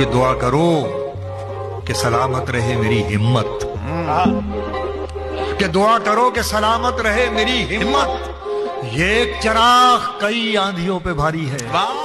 कि दुआ करो कि सलामत रहे मेरी हिम्मत। कि दुआ करो कि सलामत रहे मेरी हिम्मत। ये एक चराग कई आंधियों पे भारी है। वाह।